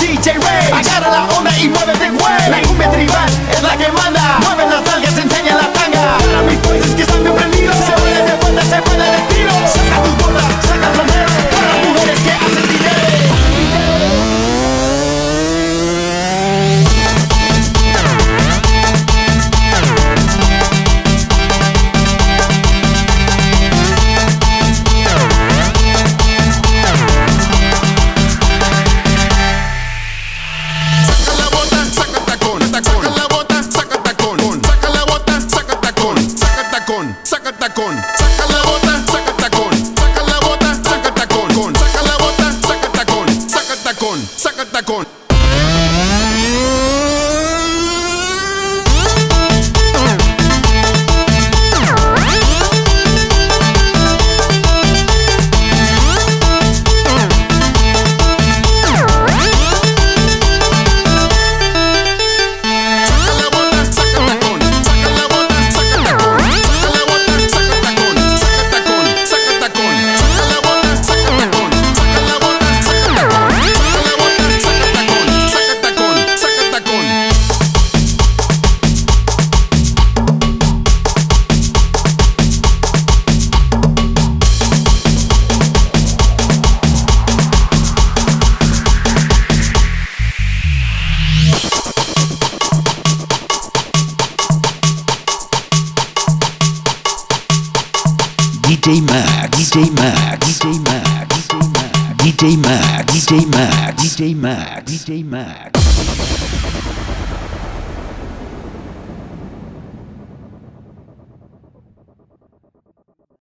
DJ Ray. Agarra la onda y mueve big way. La cumbia tribal es la que manda. Mueve la tacón, saca tacón. Saca la bota, saca tacón. Saca la bota, saca tacón. Saca la bota, saca tacón. Saca tacón, saca tacón. DJ Max, DJ Max, DJ Max, DJ Max, DJ Max, DJ Max, DJ Max.